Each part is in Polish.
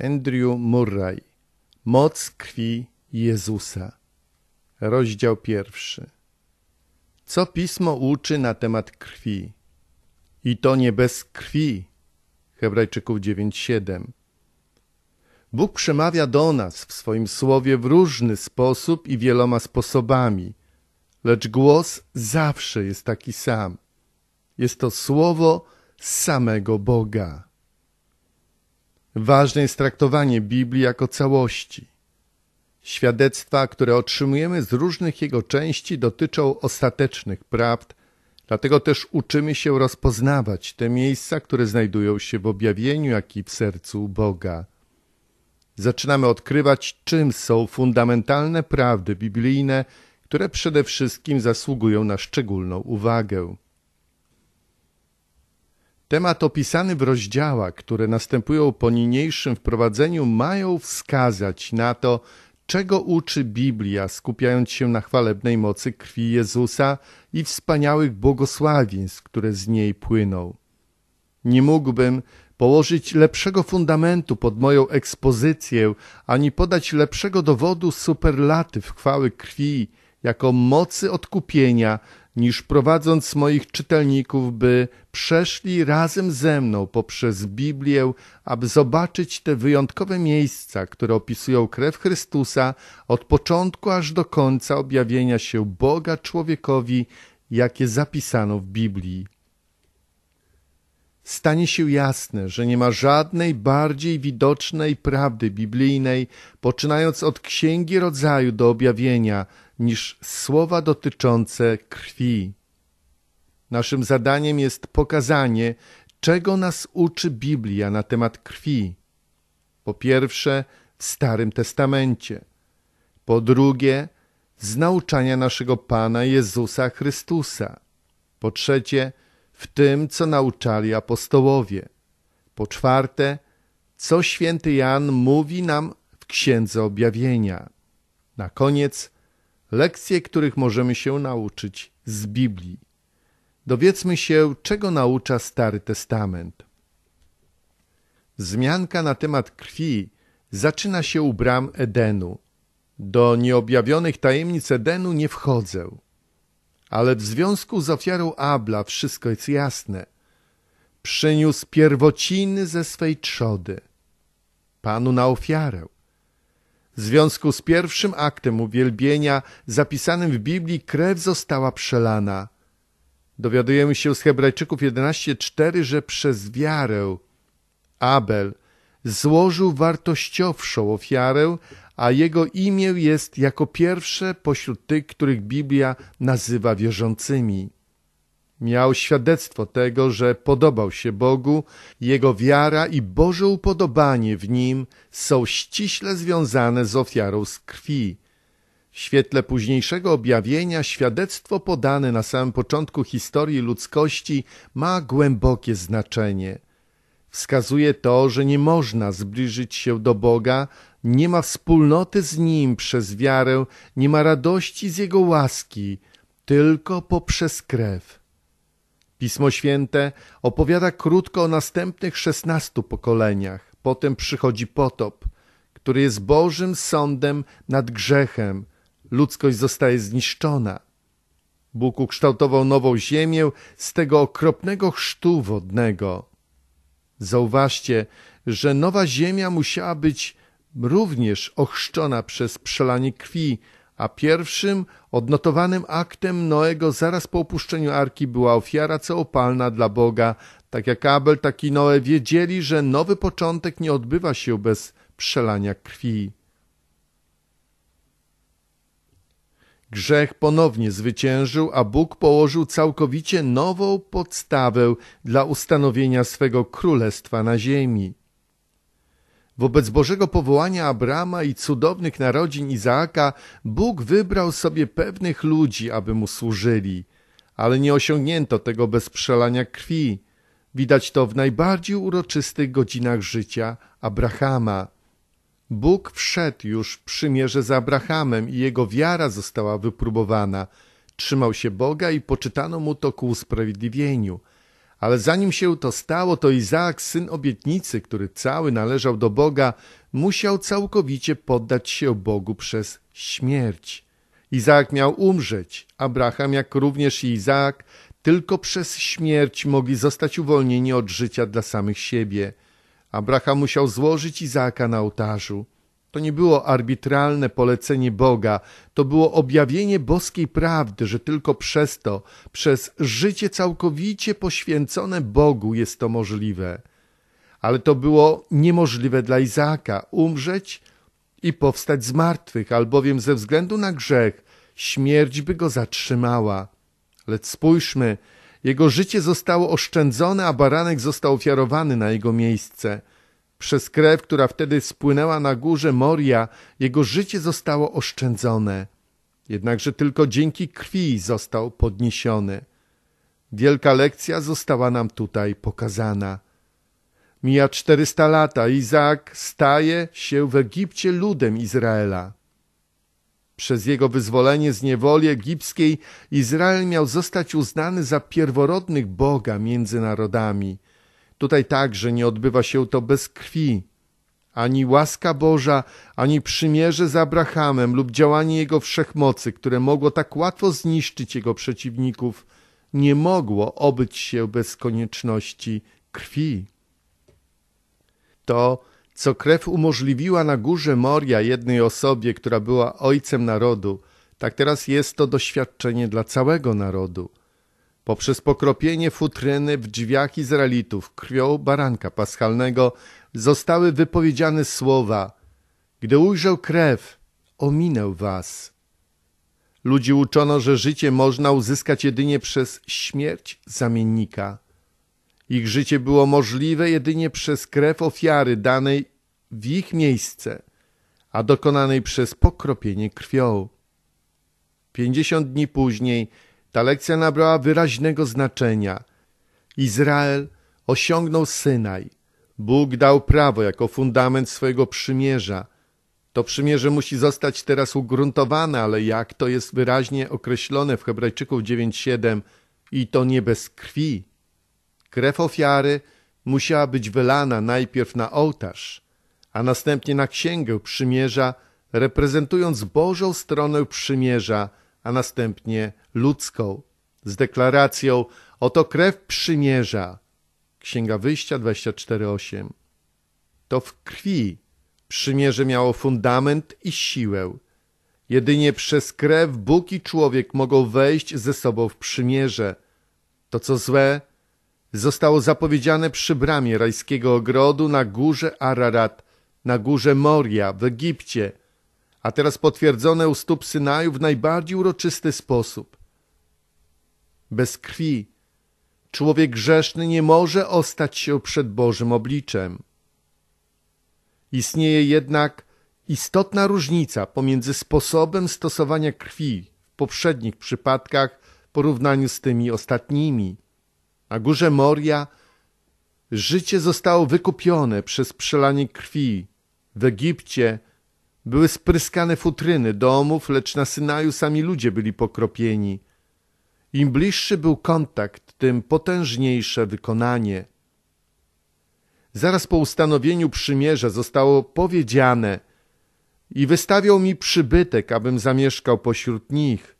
Andrew Murray Moc krwi Jezusa Rozdział pierwszy Co Pismo uczy na temat krwi? I to nie bez krwi. Hebrajczyków 9:7 Bóg przemawia do nas w swoim słowie w różny sposób i wieloma sposobami, lecz głos zawsze jest taki sam. Jest to słowo samego Boga. Ważne jest traktowanie Biblii jako całości. Świadectwa, które otrzymujemy z różnych jego części, dotyczą ostatecznych prawd, dlatego też uczymy się rozpoznawać te miejsca, które znajdują się w objawieniu, jak i w sercu Boga. Zaczynamy odkrywać, czym są fundamentalne prawdy biblijne, które przede wszystkim zasługują na szczególną uwagę. Temat opisany w rozdziałach, które następują po niniejszym wprowadzeniu, mają wskazać na to, czego uczy Biblia, skupiając się na chwalebnej mocy krwi Jezusa i wspaniałych błogosławieństw, które z niej płyną. Nie mógłbym położyć lepszego fundamentu pod moją ekspozycję, ani podać lepszego dowodu superlatyw chwały krwi jako mocy odkupienia, niż prowadząc moich czytelników, by przeszli razem ze mną poprzez Biblię, aby zobaczyć te wyjątkowe miejsca, które opisują krew Chrystusa od początku aż do końca objawienia się Boga człowiekowi, jakie zapisano w Biblii. Stanie się jasne, że nie ma żadnej bardziej widocznej prawdy biblijnej, poczynając od Księgi Rodzaju do objawienia, niż słowa dotyczące krwi. Naszym zadaniem jest pokazanie, czego nas uczy Biblia na temat krwi. Po pierwsze, w Starym Testamencie. Po drugie, z nauczania naszego Pana Jezusa Chrystusa. Po trzecie, w tym, co nauczali apostołowie. Po czwarte, co święty Jan mówi nam w Księdze Objawienia. Na koniec, lekcje, których możemy się nauczyć z Biblii. Dowiedzmy się, czego naucza Stary Testament. Zmianka na temat krwi zaczyna się u bram Edenu. Do nieobjawionych tajemnic Edenu nie wchodzę. Ale w związku z ofiarą Abla wszystko jest jasne. Przyniósł pierwociny ze swej trzody. Panu na ofiarę. W związku z pierwszym aktem uwielbienia zapisanym w Biblii krew została przelana. Dowiadujemy się z Hebrajczyków 11:4, że przez wiarę Abel złożył wartościowszą ofiarę, a jego imię jest jako pierwsze pośród tych, których Biblia nazywa wierzącymi. Miał świadectwo tego, że podobał się Bogu, jego wiara i Boże upodobanie w nim są ściśle związane z ofiarą z krwi. W świetle późniejszego objawienia świadectwo podane na samym początku historii ludzkości ma głębokie znaczenie. Wskazuje to, że nie można zbliżyć się do Boga, nie ma wspólnoty z Nim przez wiarę, nie ma radości z Jego łaski, tylko poprzez krew. Pismo Święte opowiada krótko o następnych szesnastu pokoleniach. Potem przychodzi potop, który jest Bożym sądem nad grzechem. Ludzkość zostaje zniszczona. Bóg ukształtował nową ziemię z tego okropnego chrztu wodnego. Zauważcie, że nowa ziemia musiała być również ochrzczona przez przelanie krwi, a pierwszym odnotowanym aktem Noego zaraz po opuszczeniu arki była ofiara całopalna dla Boga. Tak jak Abel, tak i Noe wiedzieli, że nowy początek nie odbywa się bez przelania krwi. Grzech ponownie zwyciężył, a Bóg położył całkowicie nową podstawę dla ustanowienia swego królestwa na ziemi. Wobec Bożego powołania Abrama i cudownych narodzin Izaaka, Bóg wybrał sobie pewnych ludzi, aby mu służyli, ale nie osiągnięto tego bez przelania krwi. Widać to w najbardziej uroczystych godzinach życia Abrahama. Bóg wszedł już w przymierze z Abrahamem i jego wiara została wypróbowana. Trzymał się Boga i poczytano mu to ku usprawiedliwieniu. Ale zanim się to stało, to Izaak, syn obietnicy, który cały należał do Boga, musiał całkowicie poddać się Bogu przez śmierć. Izaak miał umrzeć. Abraham, jak również Izaak, tylko przez śmierć mogli zostać uwolnieni od życia dla samych siebie. Abraham musiał złożyć Izaaka na ołtarzu. To nie było arbitralne polecenie Boga, to było objawienie boskiej prawdy, że tylko przez to, przez życie całkowicie poświęcone Bogu jest to możliwe. Ale to było niemożliwe dla Izaaka umrzeć i powstać z martwych, albowiem ze względu na grzech śmierć by go zatrzymała. Lecz spójrzmy, jego życie zostało oszczędzone, a baranek został ofiarowany na jego miejsce. Przez krew, która wtedy spłynęła na górze Moria, jego życie zostało oszczędzone. Jednakże tylko dzięki krwi został podniesiony. Wielka lekcja została nam tutaj pokazana. Mija czterysta lata, Izaak staje się w Egipcie ludem Izraela. Przez jego wyzwolenie z niewoli egipskiej Izrael miał zostać uznany za pierworodnych Boga między narodami. Tutaj także nie odbywa się to bez krwi. Ani łaska Boża, ani przymierze z Abrahamem lub działanie Jego wszechmocy, które mogło tak łatwo zniszczyć Jego przeciwników, nie mogło obyć się bez konieczności krwi. To, co krew umożliwiła na górze Moria jednej osobie, która była ojcem narodu, tak teraz jest to doświadczenie dla całego narodu. Poprzez pokropienie futryny w drzwiach Izraelitów krwią baranka paschalnego zostały wypowiedziane słowa Gdy ujrzał krew, ominę was. Ludzi uczono, że życie można uzyskać jedynie przez śmierć zamiennika. Ich życie było możliwe jedynie przez krew ofiary danej w ich miejsce, a dokonanej przez pokropienie krwią. Pięćdziesiąt dni później ta lekcja nabrała wyraźnego znaczenia. Izrael osiągnął Synaj. Bóg dał prawo jako fundament swojego przymierza. To przymierze musi zostać teraz ugruntowane, ale jak to jest wyraźnie określone w Hebrajczyków 9:7 i to nie bez krwi. Krew ofiary musiała być wylana najpierw na ołtarz, a następnie na księgę przymierza, reprezentując Bożą stronę przymierza, a następnie ludzką, z deklaracją oto krew przymierza. Księga Wyjścia 24:8. To w krwi przymierze miało fundament i siłę. Jedynie przez krew Bóg i człowiek mogą wejść ze sobą w przymierze. To, co złe, zostało zapowiedziane przy bramie rajskiego ogrodu na górze Ararat, na górze Moria w Egipcie, a teraz potwierdzone u stóp Synaju w najbardziej uroczysty sposób. Bez krwi człowiek grzeszny nie może ostać się przed Bożym obliczem. Istnieje jednak istotna różnica pomiędzy sposobem stosowania krwi w poprzednich przypadkach w porównaniu z tymi ostatnimi. Na górze Moria życie zostało wykupione przez przelanie krwi. W Egipcie były spryskane futryny domów, lecz na Synaju sami ludzie byli pokropieni. Im bliższy był kontakt, tym potężniejsze wykonanie. Zaraz po ustanowieniu przymierza zostało powiedziane i wystawiał mi przybytek, abym zamieszkał pośród nich.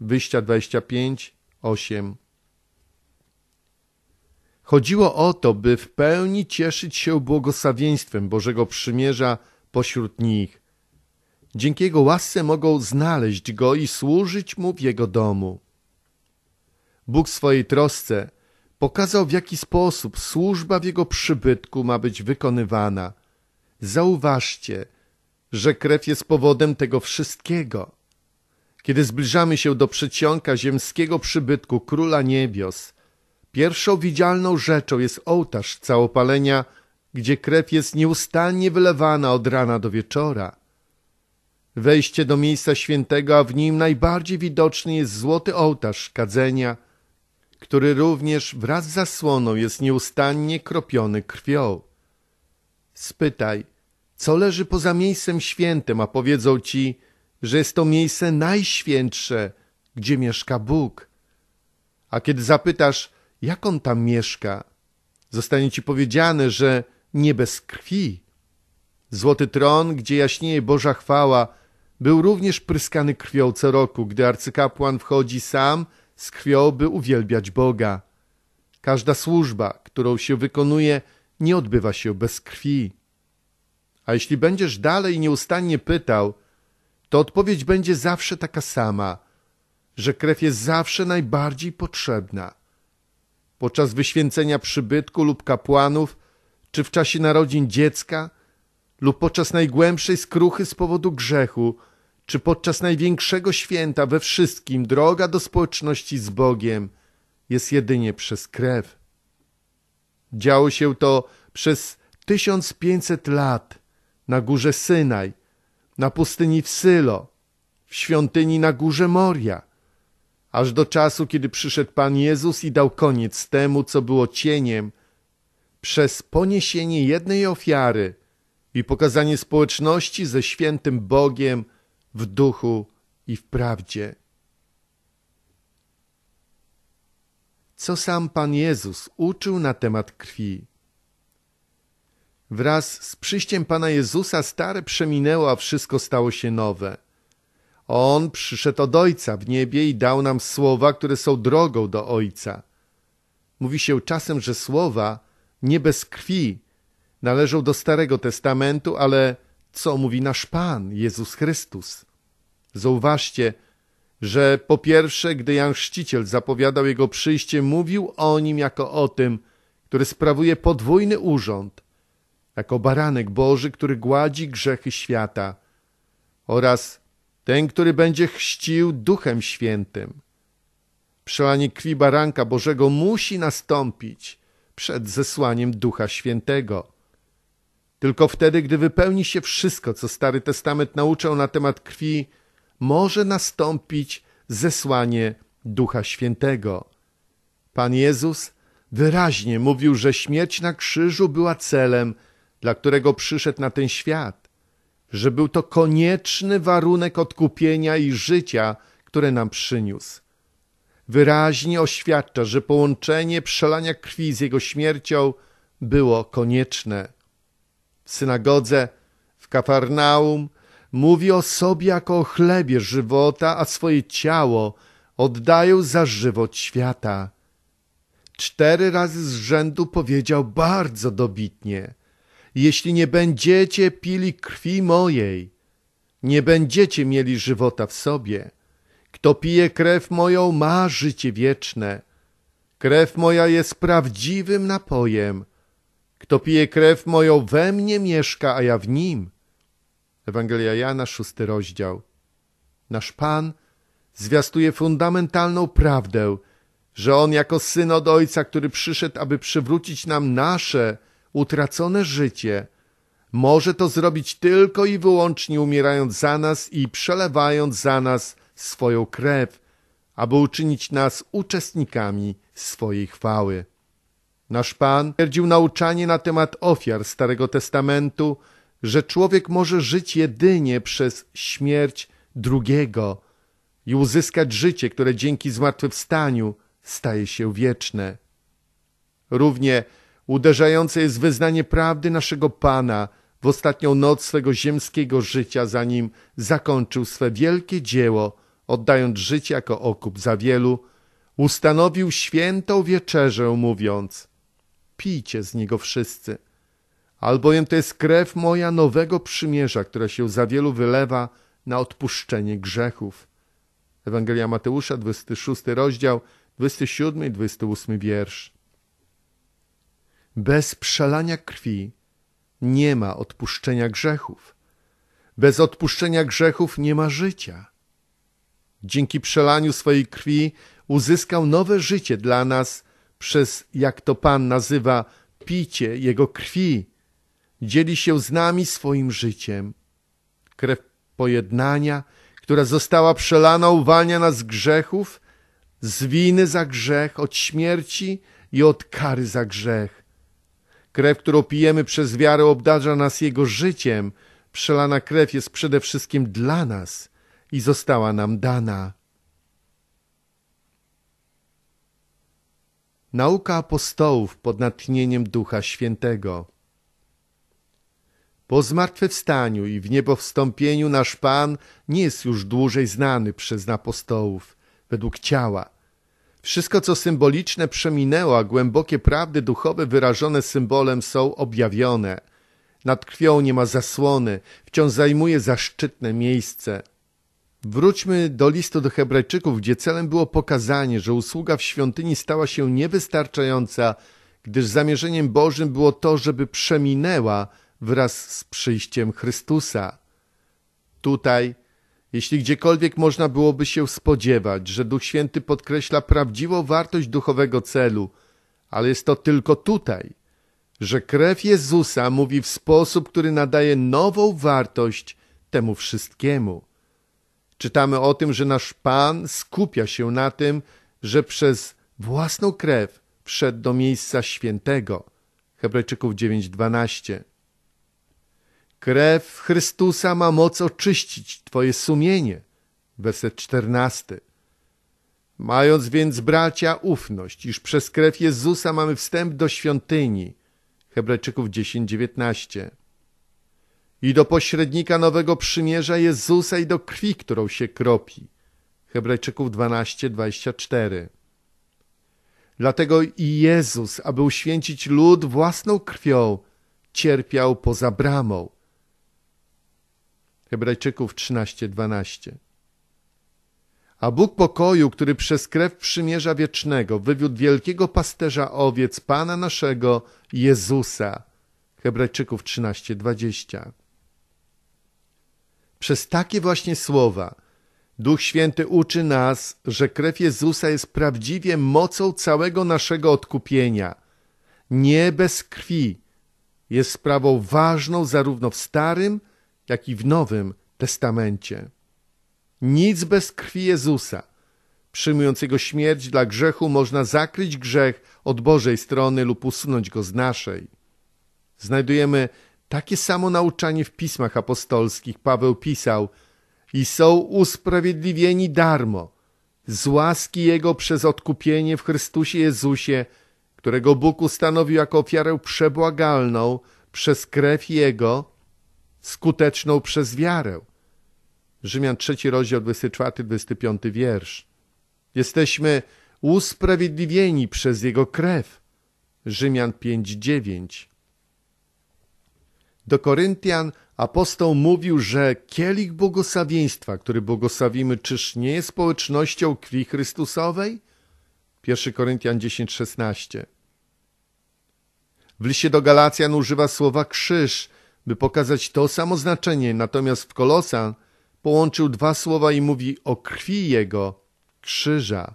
Wyjścia 25, 8. Chodziło o to, by w pełni cieszyć się błogosławieństwem Bożego Przymierza pośród nich. Dzięki Jego łasce mogą znaleźć Go i służyć Mu w Jego domu. Bóg swojej trosce pokazał, w jaki sposób służba w Jego przybytku ma być wykonywana. Zauważcie, że krew jest powodem tego wszystkiego. Kiedy zbliżamy się do przedsionka ziemskiego przybytku Króla Niebios, pierwszą widzialną rzeczą jest ołtarz całopalenia, gdzie krew jest nieustannie wylewana od rana do wieczora. Wejście do miejsca świętego, a w nim najbardziej widoczny jest złoty ołtarz kadzenia, który również wraz z zasłoną jest nieustannie kropiony krwią. Spytaj, co leży poza miejscem świętym, a powiedzą ci, że jest to miejsce najświętsze, gdzie mieszka Bóg. A kiedy zapytasz, jak on tam mieszka. Zostanie ci powiedziane, że nie bez krwi. Złoty tron, gdzie jaśnieje Boża chwała, był również pryskany krwią co roku, gdy arcykapłan wchodzi sam z krwią, by uwielbiać Boga. Każda służba, którą się wykonuje, nie odbywa się bez krwi. A jeśli będziesz dalej nieustannie pytał, to odpowiedź będzie zawsze taka sama, że krew jest zawsze najbardziej potrzebna. Podczas wyświęcenia przybytku lub kapłanów, czy w czasie narodzin dziecka, lub podczas najgłębszej skruchy z powodu grzechu, czy podczas największego święta we wszystkim droga do społeczności z Bogiem jest jedynie przez krew. Działo się to przez 1500 lat na górze Synaj, na pustyni w Sylo, w świątyni na górze Moria, aż do czasu, kiedy przyszedł Pan Jezus i dał koniec temu, co było cieniem, przez poniesienie jednej ofiary i pokazanie społeczności ze świętym Bogiem w duchu i w prawdzie. Co sam Pan Jezus uczył na temat krwi? Wraz z przyjściem Pana Jezusa stare przeminęło, a wszystko stało się nowe. On przyszedł od Ojca w niebie i dał nam słowa, które są drogą do Ojca. Mówi się czasem, że słowa nie bez krwi należą do Starego Testamentu, ale co mówi nasz Pan, Jezus Chrystus? Zauważcie, że po pierwsze, gdy Jan Chrzciciel zapowiadał Jego przyjście, mówił o Nim jako o tym, który sprawuje podwójny urząd, jako baranek Boży, który gładzi grzechy świata oraz ten, który będzie chrzcił Duchem Świętym. Przelanie krwi baranka Bożego musi nastąpić przed zesłaniem Ducha Świętego. Tylko wtedy, gdy wypełni się wszystko, co Stary Testament nauczał na temat krwi, może nastąpić zesłanie Ducha Świętego. Pan Jezus wyraźnie mówił, że śmierć na krzyżu była celem, dla którego przyszedł na ten świat, że był to konieczny warunek odkupienia i życia, które nam przyniósł. Wyraźnie oświadcza, że połączenie przelania krwi z jego śmiercią było konieczne. Synagodze w Kafarnaum mówi o sobie jako o chlebie żywota, a swoje ciało oddają za żywot świata. Cztery razy z rzędu powiedział bardzo dobitnie: Jeśli nie będziecie pili krwi mojej, nie będziecie mieli żywota w sobie. Kto pije krew moją, ma życie wieczne. Krew moja jest prawdziwym napojem. Kto pije krew moją, we mnie mieszka, a ja w nim. Ewangelia Jana, szósty rozdział. Nasz Pan zwiastuje fundamentalną prawdę, że On jako Syn od Ojca, który przyszedł, aby przywrócić nam nasze utracone życie, może to zrobić tylko i wyłącznie umierając za nas i przelewając za nas swoją krew, aby uczynić nas uczestnikami swojej chwały. Nasz Pan twierdził nauczanie na temat ofiar Starego Testamentu, że człowiek może żyć jedynie przez śmierć drugiego i uzyskać życie, które dzięki zmartwychwstaniu staje się wieczne. Równie uderzające jest wyznanie prawdy naszego Pana w ostatnią noc swego ziemskiego życia, zanim zakończył swe wielkie dzieło, oddając życie jako okup za wielu, ustanowił świętą wieczerzę, mówiąc: Pijcie z niego wszyscy albowiem to jest krew moja nowego przymierza, która się za wielu wylewa na odpuszczenie grzechów. Ewangelia Mateusza, 26 rozdział, 27 i 28 wiersz. Bez przelania krwi nie ma odpuszczenia grzechów. Bez odpuszczenia grzechów nie ma życia. Dzięki przelaniu swojej krwi uzyskał nowe życie dla nas przez, jak to Pan nazywa, picie Jego krwi, dzieli się z nami swoim życiem. Krew pojednania, która została przelana, uwalnia nas z grzechów, z winy za grzech, od śmierci i od kary za grzech. Krew, którą pijemy przez wiarę, obdarza nas Jego życiem. Przelana krew jest przede wszystkim dla nas i została nam dana. Nauka apostołów pod natchnieniem Ducha Świętego. Po zmartwychwstaniu i w niebo wstąpieniu nasz Pan nie jest już dłużej znany przez apostołów według ciała. Wszystko, co symboliczne przeminęło, a głębokie prawdy duchowe wyrażone symbolem są objawione. Nad krwią nie ma zasłony, wciąż zajmuje zaszczytne miejsce. Wróćmy do listu do Hebrajczyków, gdzie celem było pokazanie, że usługa w świątyni stała się niewystarczająca, gdyż zamierzeniem Bożym było to, żeby przeminęła wraz z przyjściem Chrystusa. Tutaj, jeśli gdziekolwiek można byłoby się spodziewać, że Duch Święty podkreśla prawdziwą wartość duchowego celu, ale jest to tylko tutaj, że krew Jezusa mówi w sposób, który nadaje nową wartość temu wszystkiemu. Czytamy o tym, że nasz Pan skupia się na tym, że przez własną krew wszedł do miejsca świętego. Hebrajczyków 9:12. Krew Chrystusa ma moc oczyścić Twoje sumienie. Werset 14. Mając więc, bracia, ufność, iż przez krew Jezusa mamy wstęp do świątyni. Hebrajczyków 10:19 i do pośrednika nowego przymierza Jezusa i do krwi, którą się kropi. Hebrajczyków 12:24. Dlatego i Jezus, aby uświęcić lud własną krwią, cierpiał poza bramą. Hebrajczyków 13:12. A Bóg pokoju, który przez krew przymierza wiecznego wywiódł wielkiego pasterza owiec Pana naszego Jezusa. Hebrajczyków 13:20. Przez takie właśnie słowa Duch Święty uczy nas, że krew Jezusa jest prawdziwie mocą całego naszego odkupienia. Nie bez krwi jest sprawą ważną zarówno w Starym, jak i w Nowym Testamencie. Nic bez krwi Jezusa, przyjmującego śmierć dla grzechu, można zakryć grzech od Bożej strony lub usunąć go z naszej. Znajdujemy takie samo nauczanie w pismach apostolskich Paweł pisał i są usprawiedliwieni darmo, z łaski Jego przez odkupienie w Chrystusie Jezusie, którego Bóg ustanowił jako ofiarę przebłagalną przez krew Jego, skuteczną przez wiarę. Rzymian 3 rozdział 24-25 wiersz. Jesteśmy usprawiedliwieni przez Jego krew. Rzymian 5:9. Do Koryntian apostoł mówił, że kielich błogosławieństwa, który błogosławimy, czyż nie jest społecznością krwi Chrystusowej? 1 Koryntian 10:16. W liście do Galacjan używa słowa krzyż, by pokazać to samo znaczenie, natomiast w Kolosan połączył dwa słowa i mówi o krwi jego krzyża.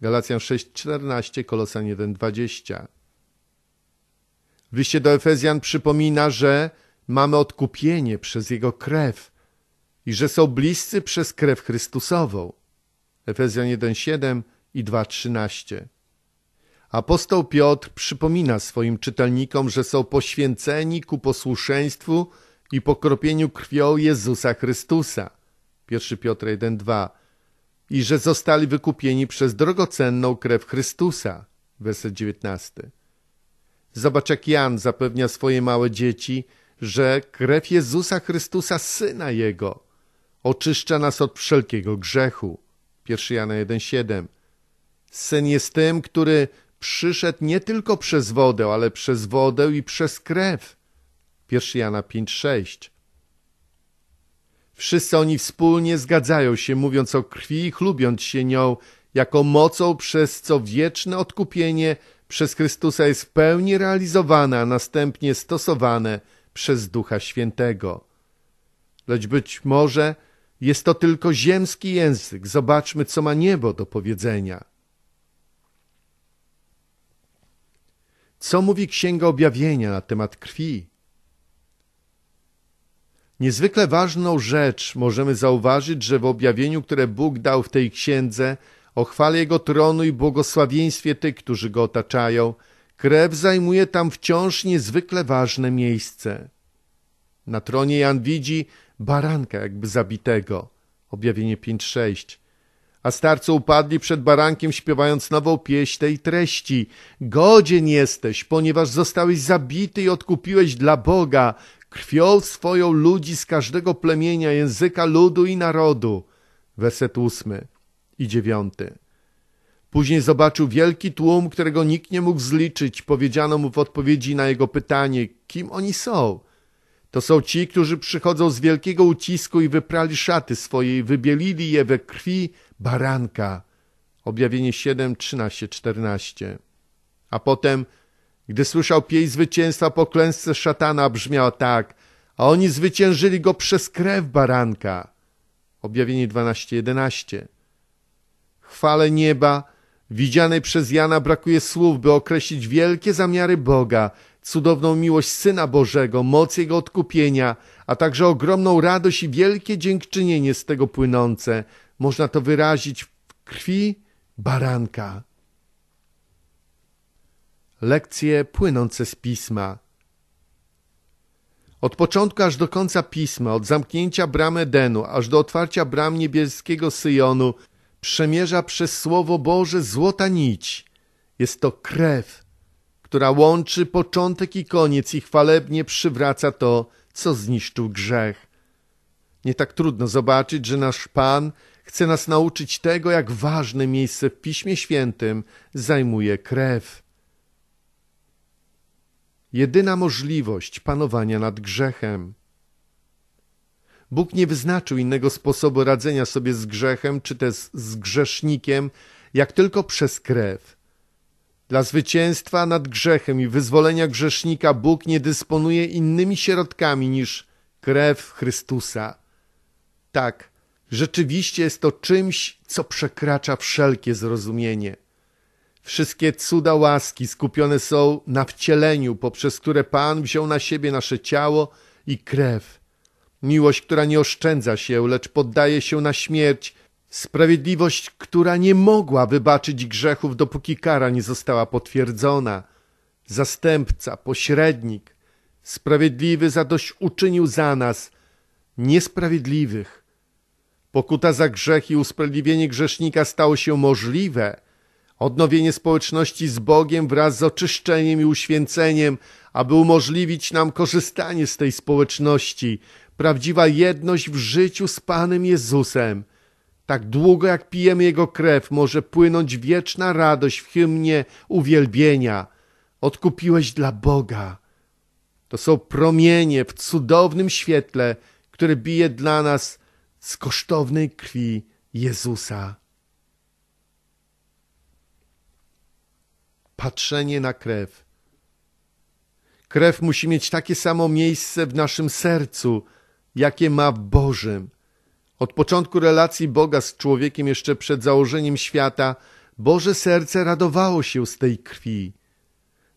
Galacjan 6:14, Kolosan 1:20. W liście do Efezjan przypomina, że mamy odkupienie przez Jego krew i że są bliscy przez krew Chrystusową. Efezjan 1,7 i 2,13 Apostoł Piotr przypomina swoim czytelnikom, że są poświęceni ku posłuszeństwu i pokropieniu krwią Jezusa Chrystusa. 1 Piotr 1,2 i że zostali wykupieni przez drogocenną krew Chrystusa. Werset 19. Zobacz, jak Jan zapewnia swoje małe dzieci, że krew Jezusa Chrystusa, Syna Jego, oczyszcza nas od wszelkiego grzechu. 1 Jana 1,7 Syn jest tym, który przyszedł nie tylko przez wodę, ale przez wodę i przez krew. 1 Jana 5,6 Wszyscy oni wspólnie zgadzają się, mówiąc o krwi i chlubiąc się nią, jako mocą, przez co wieczne odkupienie przez Chrystusa jest w pełni realizowane, a następnie stosowane przez Ducha Świętego. Lecz być może jest to tylko ziemski język. Zobaczmy, co ma niebo do powiedzenia. Co mówi Księga Objawienia na temat krwi? Niezwykle ważną rzecz możemy zauważyć, że w objawieniu, które Bóg dał w tej księdze, o chwale Jego tronu i błogosławieństwie tych, którzy Go otaczają, krew zajmuje tam wciąż niezwykle ważne miejsce. Na tronie Jan widzi baranka jakby zabitego, objawienie 5.6, A starcy upadli przed barankiem, śpiewając nową pieśń tej treści. Godzien jesteś, ponieważ zostałeś zabity i odkupiłeś dla Boga krwią swoją ludzi z każdego plemienia, języka, ludu i narodu. Werset ósmy i dziewiąty. Później zobaczył wielki tłum, którego nikt nie mógł zliczyć. Powiedziano mu w odpowiedzi na jego pytanie, kim oni są. To są ci, którzy przychodzą z wielkiego ucisku i wyprali szaty swoje i wybielili je we krwi baranka. Objawienie 7, 13, 14. A potem, gdy słyszał pieśń zwycięstwa po klęsce szatana, brzmiała tak, a oni zwyciężyli go przez krew baranka. Objawienie 12, 11. Chwale nieba, widzianej przez Jana brakuje słów, by określić wielkie zamiary Boga, cudowną miłość Syna Bożego, moc Jego odkupienia, a także ogromną radość i wielkie dziękczynienie z tego płynące. Można to wyrazić w krwi baranka. Lekcje płynące z Pisma Od początku aż do końca Pisma, od zamknięcia bram Edenu, aż do otwarcia bram niebieskiego Syjonu, przemierza przez Słowo Boże złota nić. Jest to krew, która łączy początek i koniec i chwalebnie przywraca to, co zniszczył grzech. Nie tak trudno zobaczyć, że nasz Pan chce nas nauczyć tego, jak ważne miejsce w Piśmie Świętym zajmuje krew. Jedyna możliwość panowania nad grzechem. Bóg nie wyznaczył innego sposobu radzenia sobie z grzechem, czy też z grzesznikiem, jak tylko przez krew. Dla zwycięstwa nad grzechem i wyzwolenia grzesznika Bóg nie dysponuje innymi środkami niż krew Chrystusa. Tak, rzeczywiście jest to czymś, co przekracza wszelkie zrozumienie. Wszystkie cuda łaski skupione są na wcieleniu, poprzez które Pan wziął na siebie nasze ciało i krew. Miłość, która nie oszczędza się, lecz poddaje się na śmierć, Sprawiedliwość, która nie mogła wybaczyć grzechów, dopóki kara nie została potwierdzona. Zastępca, pośrednik, sprawiedliwy zadość uczynił za nas, niesprawiedliwych. Pokuta za grzech i usprawiedliwienie grzesznika stało się możliwe. Odnowienie społeczności z Bogiem wraz z oczyszczeniem i uświęceniem, aby umożliwić nam korzystanie z tej społeczności, prawdziwa jedność w życiu z Panem Jezusem – tak długo jak pijemy Jego krew, może płynąć wieczna radość w hymnie uwielbienia. Odkupiłeś dla Boga. To są promienie w cudownym świetle, które bije dla nas z kosztownej krwi Jezusa. Patrzenie na krew. Krew musi mieć takie samo miejsce w naszym sercu, jakie ma Bożym. Od początku relacji Boga z człowiekiem jeszcze przed założeniem świata, Boże serce radowało się z tej krwi.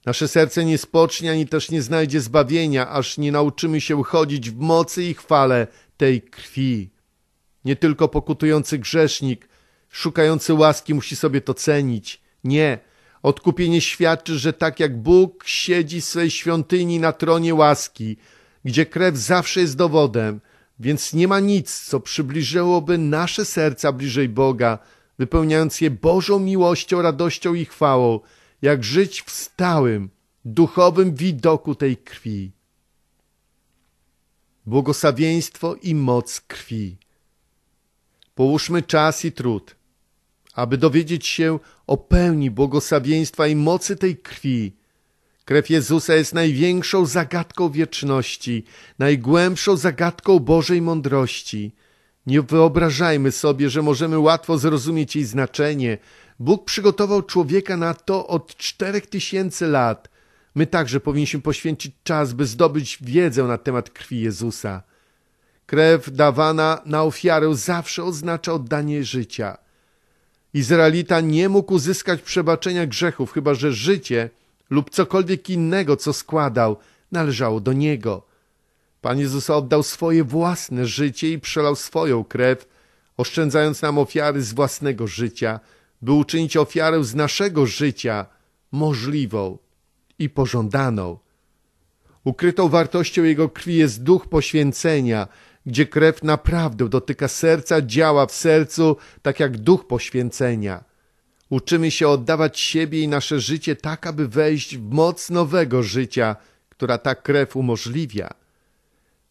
Nasze serce nie spocznie ani też nie znajdzie zbawienia, aż nie nauczymy się chodzić w mocy i chwale tej krwi. Nie tylko pokutujący grzesznik, szukający łaski musi sobie to cenić. Nie, odkupienie świadczy, że tak jak Bóg siedzi w swej świątyni na tronie łaski, gdzie krew zawsze jest dowodem, więc nie ma nic, co przybliżyłoby nasze serca bliżej Boga, wypełniając je Bożą miłością, radością i chwałą, jak żyć w stałym, duchowym widoku tej krwi. Błogosławieństwo i moc krwi. Połóżmy czas i trud, aby dowiedzieć się o pełni błogosławieństwa i mocy tej krwi, Krew Jezusa jest największą zagadką wieczności, najgłębszą zagadką Bożej mądrości. Nie wyobrażajmy sobie, że możemy łatwo zrozumieć jej znaczenie. Bóg przygotował człowieka na to od czterech tysięcy lat. My także powinniśmy poświęcić czas, by zdobyć wiedzę na temat krwi Jezusa. Krew dawana na ofiarę zawsze oznacza oddanie życia. Izraelita nie mógł uzyskać przebaczenia grzechów, chyba że życie – lub cokolwiek innego, co składał, należało do Niego. Pan Jezus oddał swoje własne życie i przelał swoją krew, oszczędzając nam ofiary z własnego życia, by uczynić ofiarę z naszego życia możliwą i pożądaną. Ukrytą wartością Jego krwi jest duch poświęcenia, gdzie krew naprawdę dotyka serca, działa w sercu, tak jak duch poświęcenia. Uczymy się oddawać siebie i nasze życie tak, aby wejść w moc nowego życia, która ta krew umożliwia.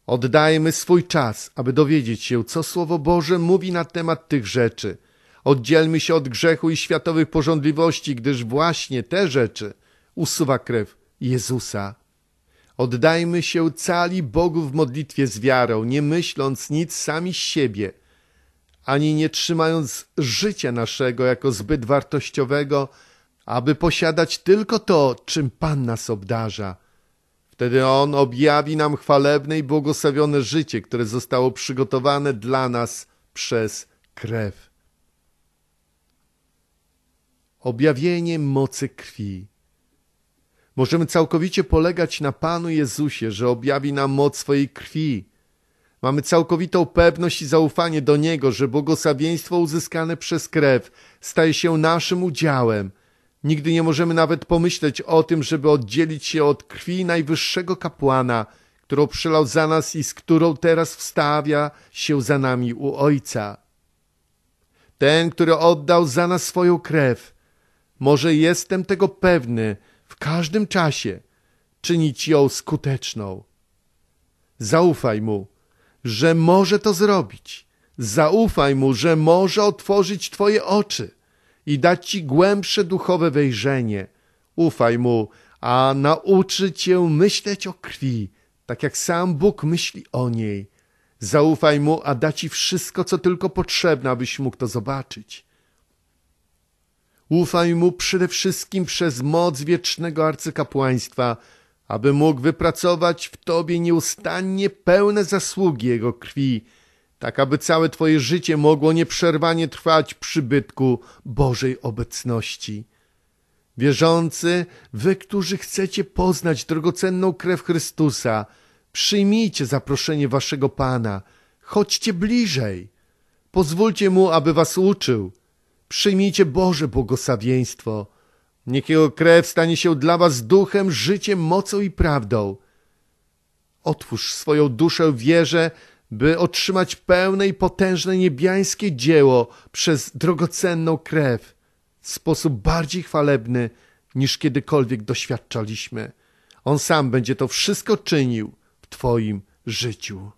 Oddajmy swój czas, aby dowiedzieć się, co Słowo Boże mówi na temat tych rzeczy. Oddzielmy się od grzechu i światowych porządliwości, gdyż właśnie te rzeczy usuwa krew Jezusa. Oddajmy się cali Bogu w modlitwie z wiarą, nie myśląc nic sami z siebie, ani nie trzymając życia naszego jako zbyt wartościowego, aby posiadać tylko to, czym Pan nas obdarza. Wtedy On objawi nam chwalebne i błogosławione życie, które zostało przygotowane dla nas przez krew. Objawienie mocy krwi. Możemy całkowicie polegać na Panu Jezusie, że objawi nam moc swojej krwi. Mamy całkowitą pewność i zaufanie do Niego, że błogosławieństwo uzyskane przez krew staje się naszym udziałem. Nigdy nie możemy nawet pomyśleć o tym, żeby oddzielić się od krwi najwyższego kapłana, którą przelał za nas i z którą teraz wstawia się za nami u Ojca. Ten, który oddał za nas swoją krew, może jestem tego pewny, w każdym czasie czynić ją skuteczną. Zaufaj mu, że może to zrobić. Zaufaj mu, że może otworzyć Twoje oczy i dać Ci głębsze duchowe wejrzenie. Ufaj mu, a nauczy Cię myśleć o krwi, tak jak sam Bóg myśli o niej. Zaufaj mu, a da Ci wszystko, co tylko potrzebne, abyś mógł to zobaczyć. Ufaj mu przede wszystkim przez moc wiecznego arcykapłaństwa, aby mógł wypracować w tobie nieustannie pełne zasługi jego krwi, tak aby całe twoje życie mogło nieprzerwanie trwać przybytku Bożej obecności. Wierzący, wy, którzy chcecie poznać drogocenną krew Chrystusa, przyjmijcie zaproszenie waszego Pana, chodźcie bliżej, pozwólcie Mu, aby was uczył, Przyjmijcie Boże błogosławieństwo. Niech Jego krew stanie się dla was duchem, życiem, mocą i prawdą. Otwórz swoją duszę wierze, by otrzymać pełne i potężne niebiańskie dzieło przez drogocenną krew w sposób bardziej chwalebny niż kiedykolwiek doświadczaliśmy. On sam będzie to wszystko czynił w Twoim życiu.